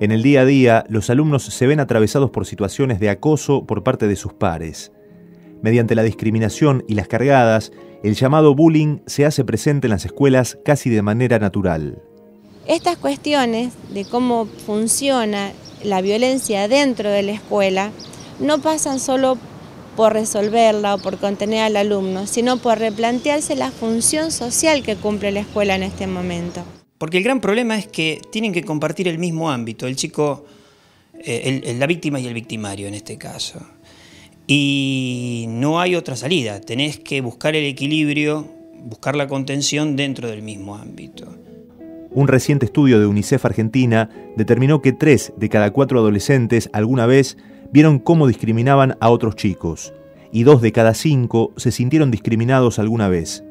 En el día a día, los alumnos se ven atravesados por situaciones de acoso por parte de sus pares. Mediante la discriminación y las cargadas, el llamado bullying se hace presente en las escuelas casi de manera natural. Estas cuestiones de cómo funciona la violencia dentro de la escuela no pasan solo por resolverla o por contener al alumno, sino por replantearse la función social que cumple la escuela en este momento. Porque el gran problema es que tienen que compartir el mismo ámbito, el chico, eh, la víctima y el victimario en este caso. Y no hay otra salida, tenés que buscar el equilibrio, buscar la contención dentro del mismo ámbito. Un reciente estudio de UNICEF Argentina determinó que tres de cada cuatro adolescentes alguna vez vieron cómo discriminaban a otros chicos, y dos de cada cinco se sintieron discriminados alguna vez.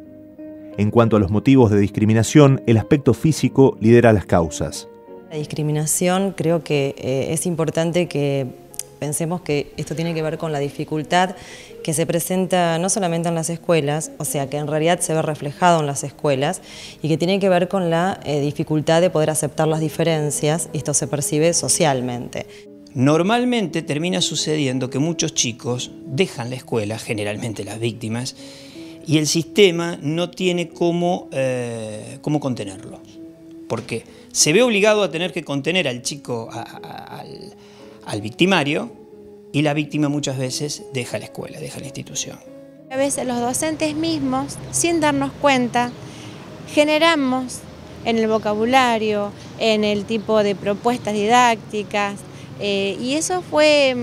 En cuanto a los motivos de discriminación, el aspecto físico lidera las causas. La discriminación creo que eh, es importante que pensemos que esto tiene que ver con la dificultad que se presenta no solamente en las escuelas, o sea, que en realidad se ve reflejado en las escuelas y que tiene que ver con la eh, dificultad de poder aceptar las diferencias y esto se percibe socialmente. Normalmente termina sucediendo que muchos chicos dejan la escuela, generalmente las víctimas, y el sistema no tiene cómo, eh, cómo contenerlos. Porque se ve obligado a tener que contener al chico, al, al victimario, y la víctima muchas veces deja la escuela, deja la institución. A veces los docentes mismos, sin darnos cuenta, generamos en el vocabulario, en el tipo de propuestas didácticas, eh, y eso fue,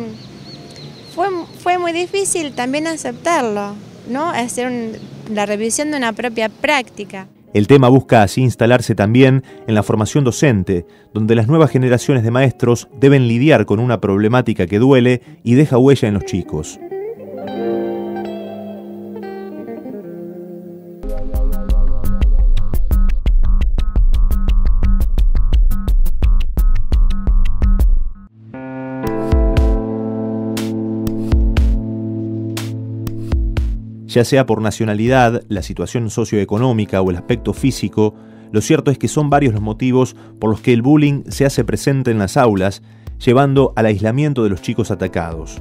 fue, fue, muy difícil también aceptarlo, ¿no? hacer la revisión de una propia práctica. El tema busca así instalarse también en la formación docente, donde las nuevas generaciones de maestros deben lidiar con una problemática que duele y deja huella en los chicos. Ya sea por nacionalidad, la situación socioeconómica o el aspecto físico, lo cierto es que son varios los motivos por los que el bullying se hace presente en las aulas, llevando al aislamiento de los chicos atacados.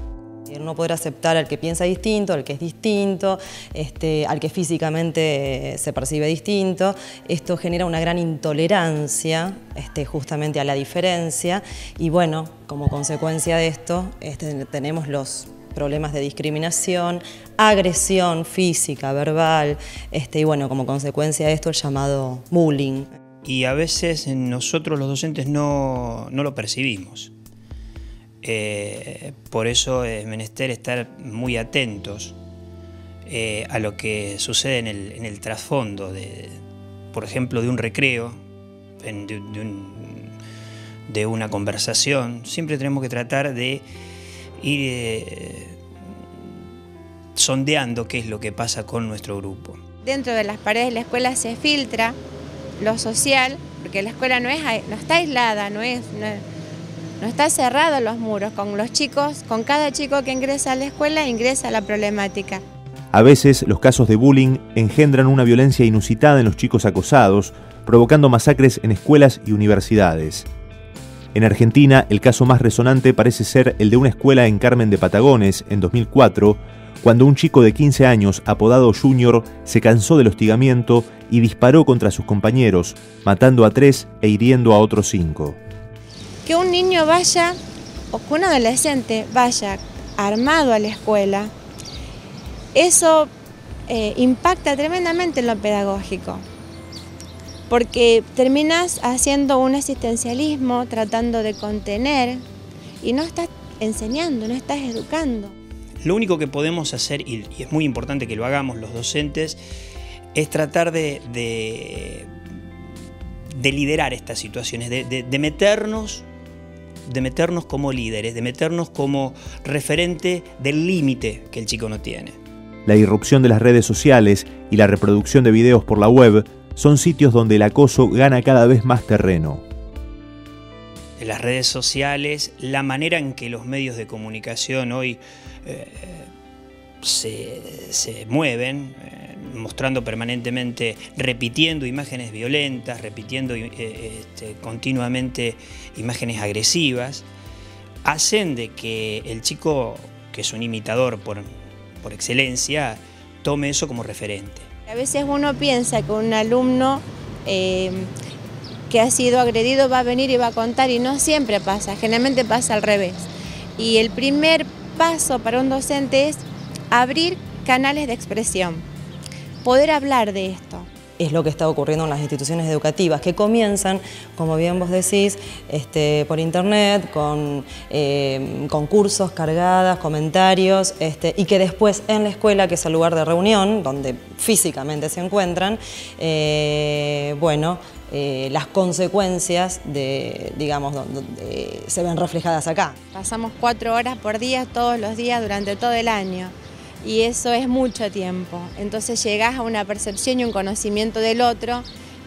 No poder aceptar al que piensa distinto, al que es distinto, este, al que físicamente se percibe distinto. Esto genera una gran intolerancia este, justamente a la diferencia y bueno, como consecuencia de esto este, tenemos los problemas de discriminación, agresión física, verbal, este, y bueno, como consecuencia de esto el llamado bullying. Y a veces nosotros los docentes no, lo percibimos. Eh, por eso es menester estar muy atentos eh, a lo que sucede en el, trasfondo, de, por ejemplo, de un recreo, de, una conversación. Siempre tenemos que tratar de ir eh, sondeando qué es lo que pasa con nuestro grupo. Dentro de las paredes de la escuela se filtra lo social, porque la escuela no, es, no está aislada, no, es, no, está cerrado los muros. Con los chicos, con cada chico que ingresa a la escuela ingresa la problemática. A veces los casos de bullying engendran una violencia inusitada en los chicos acosados, provocando masacres en escuelas y universidades. En Argentina, el caso más resonante parece ser el de una escuela en Carmen de Patagones, en 2004, cuando un chico de 15 años, apodado Junior, se cansó del hostigamiento y disparó contra sus compañeros, matando a tres e hiriendo a otros cinco. Que un niño vaya, o que un adolescente vaya armado a la escuela, eso eh, impacta tremendamente en lo pedagógico porque terminas haciendo un asistencialismo, tratando de contener y no estás enseñando, no estás educando. Lo único que podemos hacer, y, es muy importante que lo hagamos los docentes, es tratar de, de, liderar estas situaciones, de, de, meternos de meternos como líderes, de meternos como referente del límite que el chico no tiene. La irrupción de las redes sociales y la reproducción de videos por la web son sitios donde el acoso gana cada vez más terreno. En las redes sociales, la manera en que los medios de comunicación hoy eh, se, mueven, eh, mostrando permanentemente, repitiendo imágenes violentas, repitiendo eh, este, continuamente imágenes agresivas, hacen de que el chico, que es un imitador por, por excelencia, tome eso como referente. A veces uno piensa que un alumno eh, que ha sido agredido va a venir y va a contar y no siempre pasa, generalmente pasa al revés. Y el primer paso para un docente es abrir canales de expresión, poder hablar de esto. Es lo que está ocurriendo en las instituciones educativas, que comienzan, como bien vos decís, este, por internet, con eh, concursos, cargadas, comentarios, este, y que después en la escuela, que es el lugar de reunión, donde físicamente se encuentran, eh, bueno, eh, las consecuencias de, digamos, se ven reflejadas acá. Pasamos cuatro horas por día, todos los días, durante todo el año y eso es mucho tiempo. Entonces llegas a una percepción y un conocimiento del otro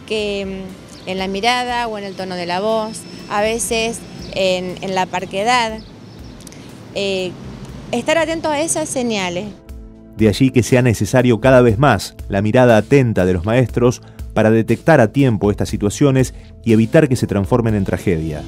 que mm, en la mirada o en el tono de la voz, a veces en, la parquedad, eh, estar atentos a esas señales. De allí que sea necesario cada vez más la mirada atenta de los maestros para detectar a tiempo estas situaciones y evitar que se transformen en tragedia.